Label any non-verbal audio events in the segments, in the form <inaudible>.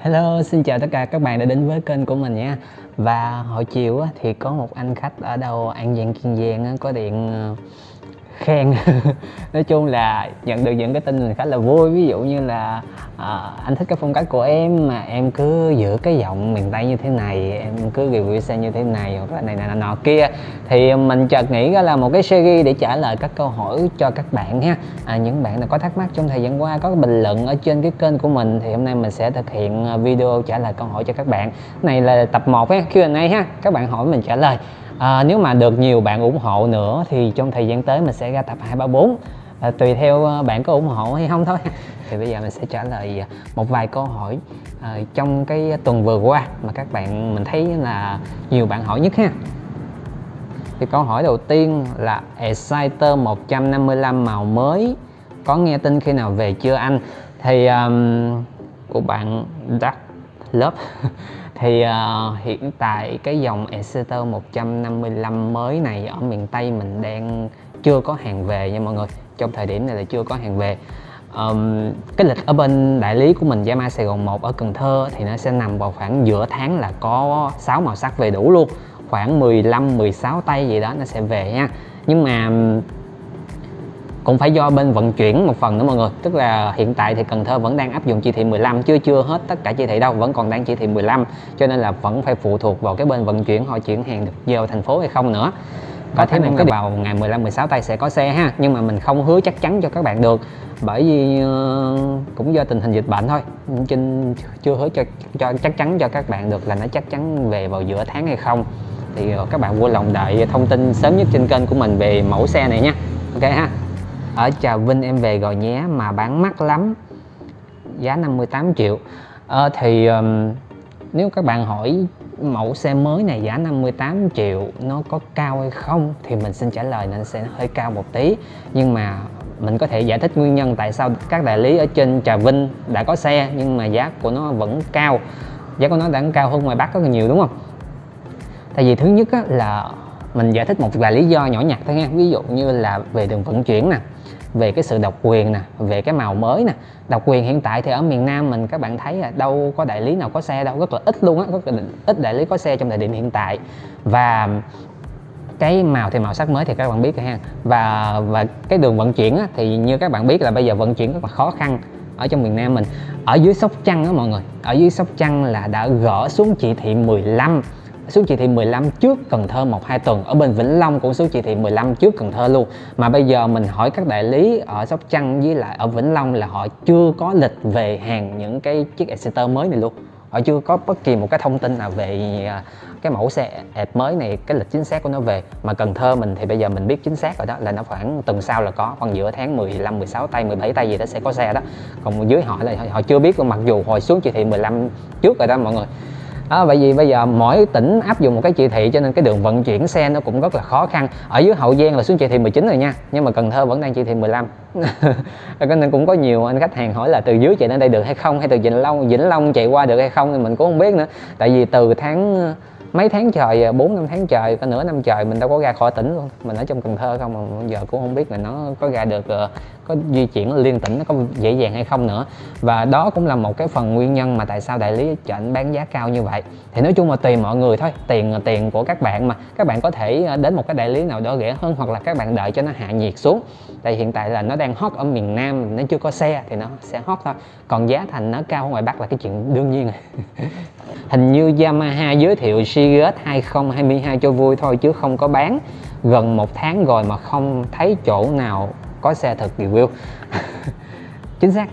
Hello, xin chào tất cả các bạn đã đến với kênh của mình nha Và hồi chiều thì có một anh khách ở đâu An Giang Kiên Giang có điện ờ, khen. <laughs> Nói chung là nhận được những cái tin mình khá là vui. Ví dụ như là à, anh thích cái phong cách của em mà em cứ giữ cái giọng miền tây như thế này em cứ review xe như thế này hoặc là này này nọ kia thì mình chợt nghĩ đó là một cái series để trả lời các câu hỏi cho các bạn ha. À, những bạn nào có thắc mắc trong thời gian qua có bình luận ở trên cái kênh của mình thì hôm nay mình sẽ thực hiện à, video trả lời câu hỏi cho các bạn. Này là tập 1 ha Q&A ha. Các bạn hỏi mình trả lời à, nếu mà được nhiều bạn ủng hộ nữa thì trong thời gian tới mình sẽ ra tập 234 à, tùy theo à, bạn có ủng hộ hay không thôi. <laughs> Thì bây giờ mình sẽ trả lời à, một vài câu hỏi à, trong cái tuần vừa qua mà các bạn mình thấy là nhiều bạn hỏi nhất ha. Thì câu hỏi đầu tiên là Exciter 155 màu mới có nghe tin khi nào về chưa anh? Thì um, của bạn Đắc Lớp <laughs> thì uh, hiện tại cái dòng Exeter 155 mới này ở miền Tây mình đang chưa có hàng về nha mọi người. Trong thời điểm này là chưa có hàng về. Um, cái lịch ở bên đại lý của mình Yamaha Sài Gòn 1 ở Cần Thơ thì nó sẽ nằm vào khoảng giữa tháng là có 6 màu sắc về đủ luôn. Khoảng 15 16 tay gì đó nó sẽ về nha nhưng mà cũng phải do bên vận chuyển một phần nữa mọi người. Tức là hiện tại thì Cần Thơ vẫn đang áp dụng chỉ thị 15 chưa chưa hết tất cả chỉ thị đâu vẫn còn đang chỉ thị 15 cho nên là vẫn phải phụ thuộc vào cái bên vận chuyển họ chuyển hàng được vào thành phố hay không nữa. Có thể một cái vào ngày 15 16 tay sẽ có xe ha nhưng mà mình không hứa chắc chắn cho các bạn được. Bởi vì uh, cũng do tình hình dịch bệnh thôi. Trinh chưa hứa cho, cho chắc chắn cho các bạn được là nó chắc chắn về vào giữa tháng hay không. Thì uh, các bạn vui lòng đợi thông tin sớm nhất trên kênh của mình về mẫu xe này nha. Ok ha ở Trà Vinh em về rồi nhé mà bán mắc lắm giá 58 triệu. À, thì um, nếu các bạn hỏi mẫu xe mới này giá 58 triệu nó có cao hay không thì mình xin trả lời nó sẽ hơi cao một tí. Nhưng mà mình có thể giải thích nguyên nhân tại sao các đại lý ở trên Trà Vinh đã có xe nhưng mà giá của nó vẫn cao. Giá của nó đã cao hơn ngoài Bắc rất là nhiều đúng không? Tại vì thứ nhất á, là mình giải thích một vài lý do nhỏ nhặt thôi nha. Ví dụ như là về đường vận chuyển nè về cái sự độc quyền nè về cái màu mới nè. Độc quyền hiện tại thì ở miền Nam mình các bạn thấy là đâu có đại lý nào có xe đâu rất là ít luôn á rất là ít đại lý có xe trong thời điểm hiện tại. Và cái màu thì màu sắc mới thì các bạn biết rồi ha. Và và cái đường vận chuyển á, thì như các bạn biết là bây giờ vận chuyển rất là khó khăn ở trong miền Nam mình. Ở dưới Sóc Trăng á mọi người ở dưới Sóc Trăng là đã gỡ xuống chỉ thị 15 xuống chỉ thị 15 trước Cần Thơ một hai tuần. Ở bên Vĩnh Long cũng xuống chỉ thị 15 trước Cần Thơ luôn. Mà bây giờ mình hỏi các đại lý ở Sóc Trăng với lại ở Vĩnh Long là họ chưa có lịch về hàng những cái chiếc Exeter mới này luôn. Họ chưa có bất kỳ một cái thông tin nào về à, cái mẫu xe đẹp mới này, cái lịch chính xác của nó về. Mà Cần Thơ mình thì bây giờ mình biết chính xác rồi đó, là nó khoảng tuần sau là có, khoảng giữa tháng 15 16 tay 17 tay gì đó sẽ có xe đó. Còn dưới họ là họ chưa biết mặc dù hồi xuống chỉ thị 15 trước rồi đó mọi người đó, bởi vì bây giờ mỗi tỉnh áp dụng một cái chỉ thị cho nên cái đường vận chuyển xe nó cũng rất là khó khăn. Ở dưới hậu giang là xuống chỉ thị 19 rồi nha nhưng mà cần thơ vẫn đang chỉ thị 15 <laughs> cho nên cũng có nhiều anh khách hàng hỏi là từ dưới chạy đến đây được hay không hay từ vĩnh long vĩnh long chạy qua được hay không thì mình cũng không biết nữa. Tại vì từ tháng mấy tháng trời à, bốn, năm tháng trời có nửa năm trời mình đâu có ra khỏi tỉnh luôn. Mình ở trong cần thơ không, mà giờ cũng không biết là nó có ra được ờ, có di chuyển liên tỉnh, nó có dễ dàng hay không nữa. Và đó cũng là một cái phần nguyên nhân mà tại sao đại lý chọn bán giá cao như vậy. Thì nói chung là tùy mọi người thôi, tiền tiền của các bạn mà. Các bạn có thể ờ, đến một cái đại lý nào đó rẻ hơn hoặc là các bạn đợi cho nó hạ nhiệt xuống. Tại hiện tại là nó đang hot ở miền Nam, nó chưa có xe thì nó sẽ hot thôi. Còn giá thành nó cao ở ngoài Bắc là cái chuyện đương nhiên <laughs> hình như Yamaha giới thiệu Sirius 2022 cho vui thôi chứ không có bán. Gần một tháng rồi mà không thấy chỗ nào có xe thực review. <laughs> Chính xác.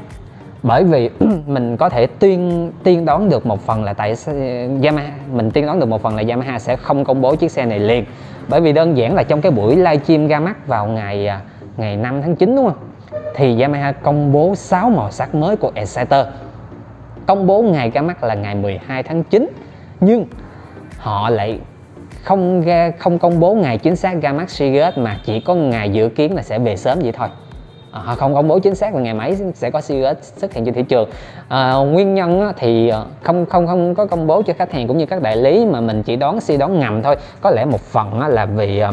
Bởi vì <clears throat> mình có thể tiên tiên đoán được một phần là tại Yamaha, mình tiên đoán được một phần là Yamaha sẽ không công bố chiếc xe này liền. Bởi vì đơn giản là trong cái buổi livestream ra mắt vào ngày à, ngày 5 tháng 9 đúng không? Thì Yamaha công bố 6 màu sắc mới của Exciter công bố ngày ra mắt là ngày 12 tháng 9 nhưng họ lại không ra không công bố ngày chính xác ra mắt Seagate mà chỉ có ngày dự kiến là sẽ về sớm vậy thôi. À, họ không công bố chính xác là ngày mấy sẽ có Seagate xuất hiện trên thị trường. À, nguyên nhân thì à, không không không có công bố cho khách hàng cũng như các đại lý mà mình chỉ đoán suy đoán ngầm thôi. Có lẽ một phần là vì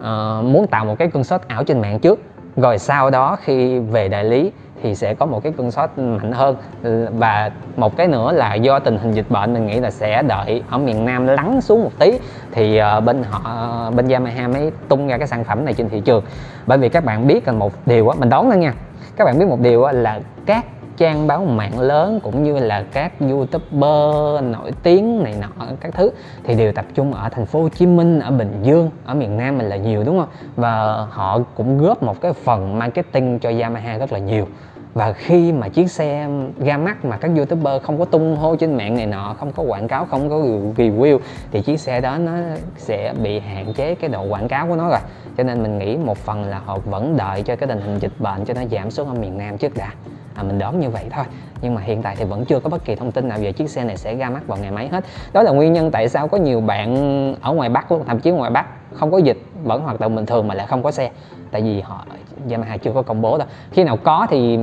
uh, muốn tạo một cái cơn sốt ảo trên mạng trước. Rồi sau đó khi về đại lý thì sẽ có một cái cơn sốt mạnh hơn. Ừ, và một cái nữa là do tình hình dịch bệnh, mình nghĩ là sẽ đợi ở miền Nam lắng xuống một tí, thì ờ, bên họ ờ, bên Yamaha mới tung ra cái sản phẩm này trên thị trường. Bởi vì các bạn biết là một điều á, mình đón thôi nha, các bạn biết một điều là các trang báo mạng lớn cũng như là các youtuber nổi tiếng này nọ, các thứ, thì đều tập trung ở thành phố Hồ Chí Minh, ở Bình Dương, ở miền Nam mình là nhiều, đúng không? Và họ cũng góp một cái phần marketing cho Yamaha rất là nhiều. Và khi mà chiếc xe ra mắt mà các youtuber không có tung hô trên mạng này nọ, không có quảng cáo, không có review, thì chiếc xe đó nó sẽ bị hạn chế cái độ quảng cáo của nó rồi. Cho nên mình nghĩ một phần là họ vẫn đợi cho cái tình hình dịch bệnh cho nó giảm xuống ở miền Nam trước đã à, mình đoán như vậy thôi. Nhưng mà hiện tại thì vẫn chưa có bất kỳ thông tin nào về chiếc xe này sẽ ra mắt vào ngày mấy hết. Đó là nguyên nhân tại sao có nhiều bạn ở ngoài bắc luôn thậm chí ngoài bắc không có dịch vẫn hoạt động bình thường mà lại không có xe. Tại vì họ Yamaha chưa có công bố đâu. Khi nào có thì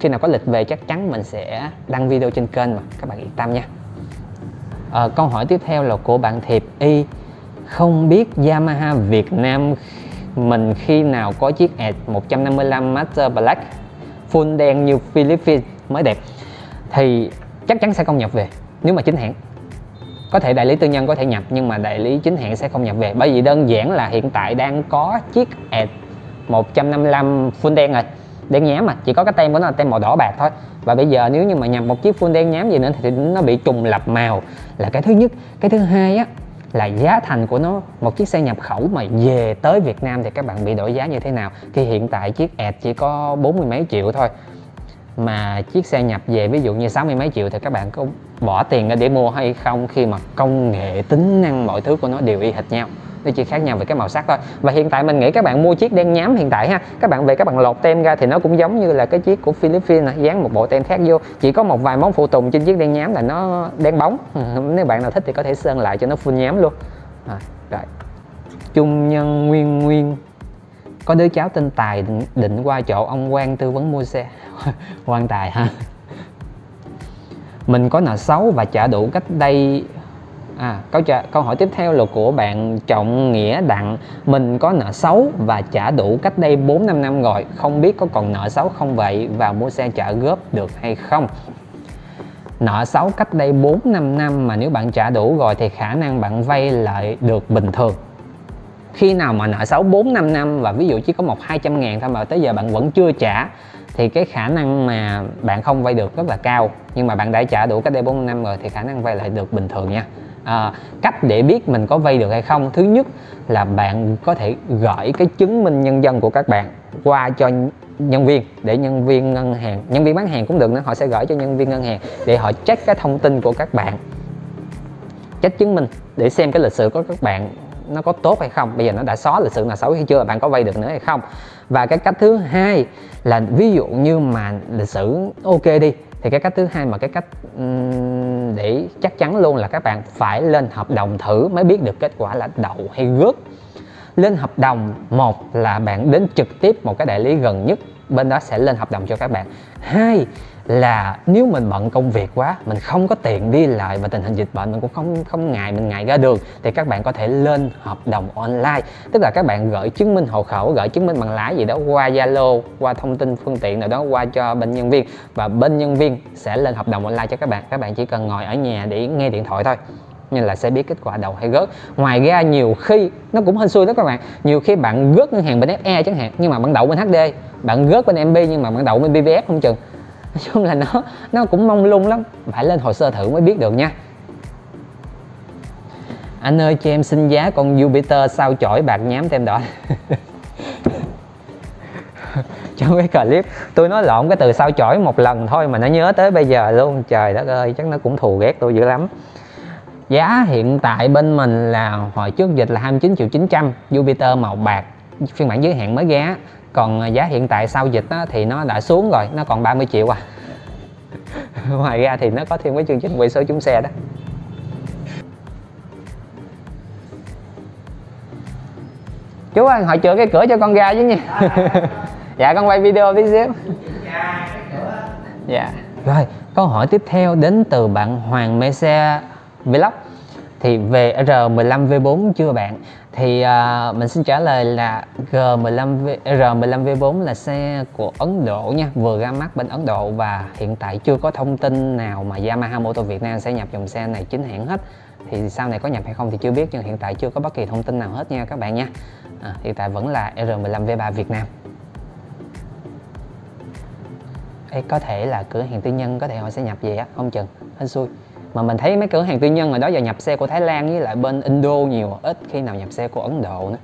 khi nào có lịch về chắc chắn mình sẽ đăng video trên kênh mà. Các bạn yên tâm nha. À, câu hỏi tiếp theo là của bạn Thiệp Y. Không biết Yamaha Việt Nam mình khi nào có chiếc Edge 155 Master Black? Full đen như Philippines mới đẹp, thì chắc chắn sẽ không nhập về, nếu mà chính hãng. Có thể đại lý tư nhân có thể nhập, nhưng mà đại lý chính hãng sẽ không nhập về, bởi vì đơn giản là hiện tại đang có chiếc ad 155 full đen rồi, đen nhám mà chỉ có cái tem của nó là tem màu đỏ bạc thôi. Và bây giờ nếu như mà nhập một chiếc full đen nhám gì nữa thì nó bị trùng lập màu là cái thứ nhất. Cái thứ hai á là giá thành của nó. Một chiếc xe nhập khẩu mà về tới Việt Nam thì các bạn bị đổi giá như thế nào? Khi hiện tại chiếc ẹt chỉ có bốn mươi mấy triệu thôi. Mà chiếc xe nhập về ví dụ như sáu mươi mấy triệu thì các bạn có bỏ tiền ra để mua hay không khi mà công nghệ, tính năng mọi thứ của nó đều y hệt nhau nó chỉ khác nhau về cái màu sắc thôi. Và hiện tại mình nghĩ các bạn mua chiếc đen nhám hiện tại ha các bạn về các bạn lột tem ra thì nó cũng giống như là cái chiếc của Philippines này, dán một bộ tem khác vô. Chỉ có một vài món phụ tùng trên chiếc đen nhám là nó đen bóng. <laughs> Nếu bạn nào thích thì có thể sơn lại cho nó full nhám luôn. À, rồi. Trung nhân nguyên nguyên. Có đứa cháu tên tài định, định qua chỗ ông quan tư vấn mua xe. <laughs> Quan tài ha. Mình có nợ xấu và trả đủ cách đây À, câu trả, câu hỏi tiếp theo là của bạn Trọng Nghĩa Đặng. Mình có nợ xấu và trả đủ cách đây 4 năm năm rồi. Không biết có còn nợ xấu không vậy và mua xe trả góp được hay không? Nợ xấu cách đây 4 năm năm mà nếu bạn trả đủ rồi thì khả năng bạn vay lại được bình thường. Khi nào mà nợ xấu 4 5 năm và ví dụ chỉ có một 200 ngàn thôi mà tới giờ bạn vẫn chưa trả thì cái khả năng mà bạn không vay được rất là cao. Nhưng mà bạn đã trả đủ cách đây 4 năm rồi thì khả năng vay lại được bình thường nha à, cách để biết mình có vay được hay không? Thứ nhất là bạn có thể gửi cái chứng minh nhân dân của các bạn qua cho nhân viên để nhân viên ngân hàng nhân viên bán hàng cũng được nữa họ sẽ gửi cho nhân viên ngân hàng để họ check cái thông tin của các bạn. Check chứng minh để xem cái lịch sử của các bạn nó có tốt hay không. Bây giờ nó đã xóa lịch sử nào xấu hay chưa bạn có vay được nữa hay không? Và cái cách thứ hai là ví dụ như mà lịch sử ok đi thì cái cách thứ hai mà cái cách để chắc chắn luôn là các bạn phải lên hợp đồng thử mới biết được kết quả là đậu hay rớt lên hợp đồng, một là bạn đến trực tiếp một cái đại lý gần nhất bên đó sẽ lên hợp đồng cho các bạn. Hai là nếu mình bận công việc quá, mình không có tiền đi lại và tình hình dịch bệnh mình cũng không không ngại, mình ngại ra đường, thì các bạn có thể lên hợp đồng online. Tức là các bạn gửi chứng minh hộ khẩu, gửi chứng minh bằng lái gì đó qua zalo, qua thông tin phương tiện nào đó qua cho bên nhân viên và bên nhân viên sẽ lên hợp đồng online cho các bạn. Các bạn chỉ cần ngồi ở nhà để nghe điện thoại thôi nên là sẽ biết kết quả đậu hay gớt. Ngoài ra, nhiều khi, nó cũng hên xui đó các bạn. Nhiều khi bạn gớt ngân hàng bên FE chẳng hạn, nhưng mà bạn đậu bên HD bạn gớt bên MB nhưng mà bạn đậu bên BVF không chừng. Nói chung là nó nó cũng mong lung lắm. Phải lên hồ sơ thử mới biết được nha. Anh ơi, cho em xin giá con Jupiter sao chổi, bạc nhám tem đỏ. <laughs> Trong cái clip, tôi nói lộn cái từ sao chổi một lần thôi mà nó nhớ tới bây giờ luôn. Trời đất ơi, chắc nó cũng thù ghét tôi dữ lắm giá hiện tại bên mình là hồi trước dịch là 29 triệu 900 Jupiter màu bạc phiên bản giới hạn mới giá. Còn à, giá hiện tại sau dịch á, thì nó đã xuống rồi nó còn 30 triệu à. <laughs> Ngoài ra thì nó có thêm cái chương trình quay số trúng xe đó. Chú ơi hỏi chữa cái cửa cho con ra chứ nha. <laughs> Dạ con quay video tí xíu. Dạ. Rồi câu hỏi tiếp theo đến từ bạn Hoàng Mê Xe. Vlog. Thì về R15V4 chưa bạn? Thì uh, mình xin trả lời là G15V R15V4 là xe của Ấn Độ nha vừa ra mắt bên Ấn Độ và hiện tại chưa có thông tin nào mà Yamaha Motor Việt Nam sẽ nhập dòng xe này chính hãng hết. Thì sau này có nhập hay không thì chưa biết nhưng hiện tại chưa có bất kỳ thông tin nào hết nha các bạn nha. À, hiện tại vẫn là R15V3 Việt Nam. Ê, có thể là cửa hàng tư nhân có thể họ sẽ nhập về á không chừng. Hên xui mà mình thấy mấy cửa hàng tư nhân ở đó giờ nhập xe của Thái Lan với lại bên Indo nhiều ít khi nào nhập xe của Ấn Độ nữa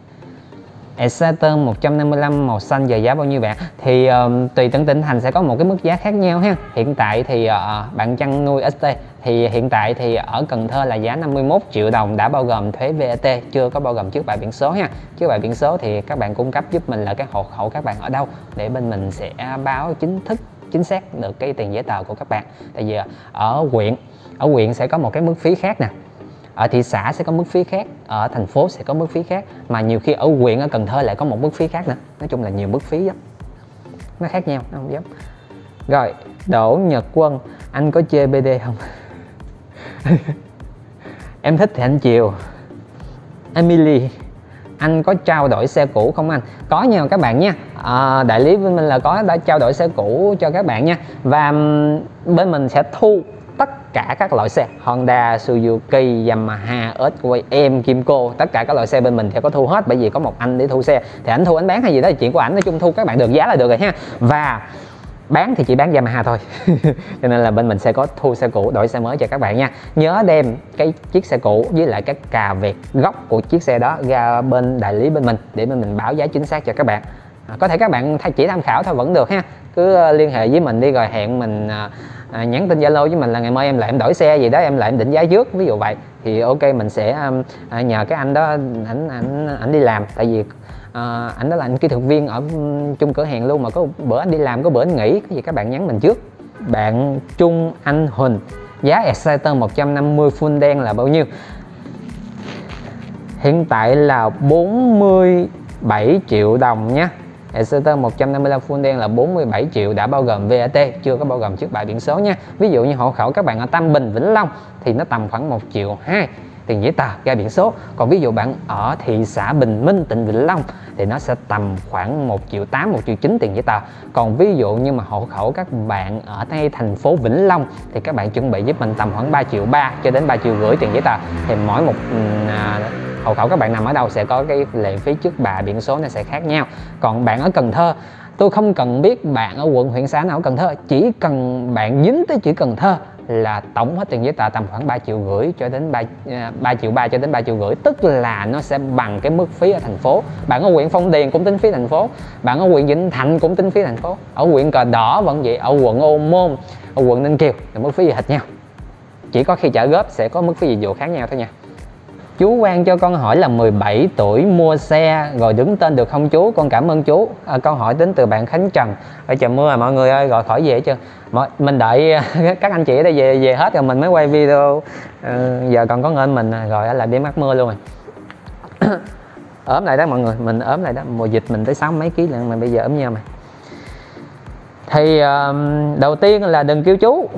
Exciter 155 màu xanh giờ giá bao nhiêu bạn? Thì um, tùy từng tỉnh thành sẽ có một cái mức giá khác nhau ha. Hiện tại thì uh, bạn chăn nuôi ST thì hiện tại thì ở Cần Thơ là giá 51 triệu đồng đã bao gồm thuế VAT, chưa có bao gồm trước bạ biển số ha. Trước bạ biển số thì các bạn cung cấp giúp mình là cái hộ khẩu các bạn ở đâu để bên mình sẽ báo chính thức chính xác được cái tiền giấy tờ của các bạn. Tại vì ờ, ở huyện ở huyện sẽ có một cái mức phí khác nè. Ở thị xã sẽ có mức phí khác ở thành phố sẽ có mức phí khác mà nhiều khi ở huyện ở cần thơ lại có một mức phí khác nữa. Nói chung là nhiều mức phí lắm. Nó khác nhau nó không giống. Rồi đỗ nhật quân anh có chê bd không? <laughs> Em thích thì anh chiều emily anh có trao đổi xe cũ không anh? Có nha các bạn nha. À, đại lý bên mình là có đã trao đổi xe cũ cho các bạn nha. Và bên mình sẽ thu tất cả các loại xe Honda, Suzuki, Yamaha, Earthquake, em, Kimco tất cả các loại xe bên mình sẽ có thu hết. Bởi vì có một anh để thu xe thì anh thu anh bán hay gì đó thì chuyện của ảnh nói chung thu các bạn được giá là được rồi ha. Và bán thì chỉ bán Yamaha thôi. <laughs> Cho nên là bên mình sẽ có thu xe cũ đổi xe mới cho các bạn nha. Nhớ đem cái chiếc xe cũ với lại các cà vẹt gốc của chiếc xe đó ra bên đại lý bên mình để bên mình báo giá chính xác cho các bạn à, có thể các bạn chỉ tham khảo thôi vẫn được ha. Cứ ờ, liên hệ với mình đi rồi hẹn mình à, nhắn tin zalo với mình là ngày mai em lại em đổi xe gì đó em lại em định giá trước ví dụ vậy. Thì ok mình sẽ à, nhờ cái anh đó ảnh ảnh ảnh đi làm. Tại vì à, ảnh đó là anh kỹ thuật viên ở chung cửa hàng luôn mà có bữa anh đi làm có bữa anh nghỉ cái gì các bạn nhắn mình trước. Bạn Trung Anh Huỳnh giá Exciter 150 full đen là bao nhiêu? Hiện tại là 47 triệu đồng nhé. Exeter 155 full đen là 47 triệu đã bao gồm VAT chưa có bao gồm chiếc bài biển số nha. Ví dụ như hộ khẩu các bạn ở Tam Bình Vĩnh Long thì nó tầm khoảng 1 triệu 2 tiền giấy tờ ra biển số. Còn ví dụ bạn ở thị xã Bình Minh tỉnh Vĩnh Long thì nó sẽ tầm khoảng 1 triệu 8 1 triệu 9 tiền giấy tờ. Còn ví dụ như mà hộ khẩu các bạn ở ngay thành phố Vĩnh Long thì các bạn chuẩn bị giúp mình tầm khoảng 3 triệu 3 cho đến 3 triệu rưỡi tiền giấy tờ. Thì mỗi một ừ, à, hộ khẩu các bạn nằm ở đâu sẽ có cái lệ phí trước bạ biển số nó sẽ khác nhau. Còn bạn ở Cần Thơ tôi không cần biết bạn ở quận huyện xã nào ở Cần Thơ. Chỉ cần bạn dính tới chữ Cần Thơ là tổng hết tiền giấy tờ tầm khoảng 3 triệu rưỡi cho đến 3, 3 à, triệu 3 cho đến 3 triệu rưỡi. Tức là nó sẽ bằng cái mức phí ở thành phố. Bạn ở huyện Phong Điền cũng tính phí thành phố. Bạn ở huyện Vĩnh Thạnh cũng tính phí thành phố. Ở huyện Cờ Đỏ vẫn vậy ở quận Ô Môn ở quận Ninh Kiều là mức phí gì hệt nhau. Chỉ có khi trả góp sẽ có mức phí dịch vụ khác nhau thôi nha. Chú quan cho con hỏi là 17 tuổi mua xe rồi đứng tên được không chú? Con cảm ơn chú. À, câu hỏi đến từ bạn Khánh Trần. Ở trời mưa rồi mọi người ơi, gọi khỏi về chưa? Mình đợi <laughs> các anh chị ở đây về về hết rồi mình mới quay video. À, giờ còn có ngên mình à. rồi là đi mắc mưa luôn rồi. <coughs> ốm lại đó mọi người, mình ốm lại đó. Mùa dịch mình tới sáu mấy ký lần mà bây giờ ốm nhau mày. Thì uh, đầu tiên là đừng kêu chú.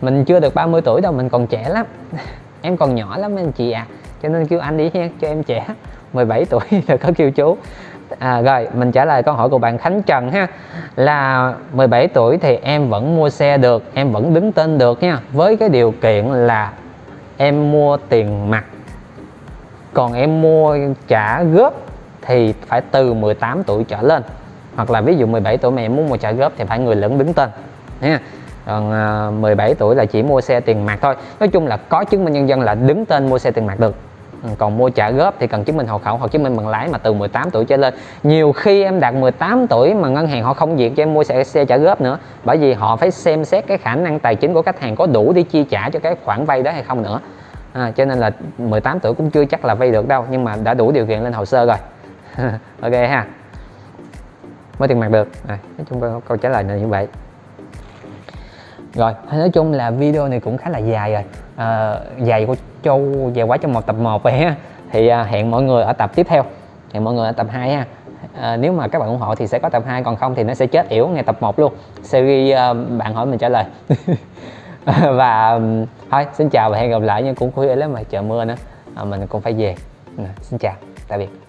Mình chưa được 30 tuổi đâu, mình còn trẻ lắm. <laughs> em còn nhỏ lắm anh chị à cho nên kêu anh đi nha cho em trẻ 17 tuổi <laughs> rồi có kêu chú. À, rồi mình trả lời câu hỏi của bạn Khánh Trần ha. Là 17 tuổi thì em vẫn mua xe được em vẫn đứng tên được nha. Với cái điều kiện là em mua tiền mặt còn em mua trả góp thì phải từ 18 tuổi trở lên. Hoặc là ví dụ 17 tuổi mà em muốn mua trả góp thì phải người lớn đứng tên nha còn à, 17 tuổi là chỉ mua xe tiền mặt thôi. Nói chung là có chứng minh nhân dân là đứng tên mua xe tiền mặt được còn mua trả góp thì cần chứng minh hộ khẩu hoặc chứng minh bằng lái mà từ 18 tuổi trở lên. Nhiều khi em đạt 18 tuổi mà ngân hàng họ không duyệt cho em mua xe, xe trả góp nữa bởi vì họ phải xem xét cái khả năng tài chính của khách hàng có đủ để chi trả cho cái khoản vay đó hay không nữa. À, cho nên là 18 tuổi cũng chưa chắc là vay được đâu nhưng mà đã đủ điều kiện lên hồ sơ rồi. <laughs> Ok ha. Mới tiền mặt được. À, nói chung câu trả lời là như vậy. Rồi nói chung là video này cũng khá là dài rồi. Ờ, à, dài của châu dài quá trong một tập 1 vậy ha thì à, hẹn mọi người ở tập tiếp theo. Hẹn mọi người ở tập 2 ha. À, nếu mà các bạn ủng hộ thì sẽ có tập 2 còn không thì nó sẽ chết yểu ngay tập 1 luôn. Series à, bạn hỏi mình trả lời. <laughs> Và thôi xin chào và hẹn gặp lại nhưng cũng khuya lắm mà trời mưa nữa. À, mình cũng phải về. Nè, xin chào. Tạm biệt.